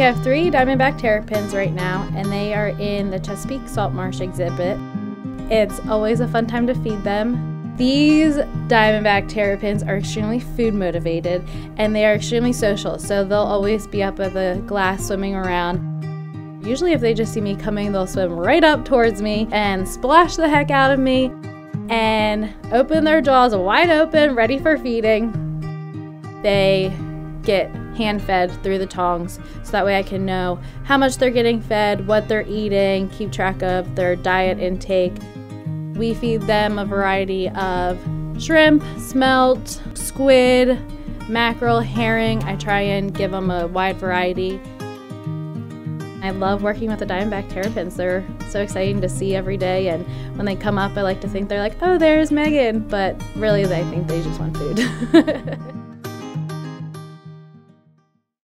have three diamondback terrapins right now, and they are in the Chesapeake Salt Marsh exhibit. It's always a fun time to feed them. These diamondback terrapins are extremely food motivated and they are extremely social, so they'll always be up at the glass swimming around. Usually, if they just see me coming, they'll swim right up towards me and splash the heck out of me and open their jaws wide open, ready for feeding. They get hand fed through the tongs so that way I can know how much they're getting fed, what they're eating, keep track of their diet intake. We feed them a variety of shrimp, smelt, squid, mackerel, herring. I try and give them a wide variety. I love working with the Diamondback Terrapins. They're so exciting to see every day, and when they come up, I like to think they're like, oh, there's Megan, but really, they think they just want food.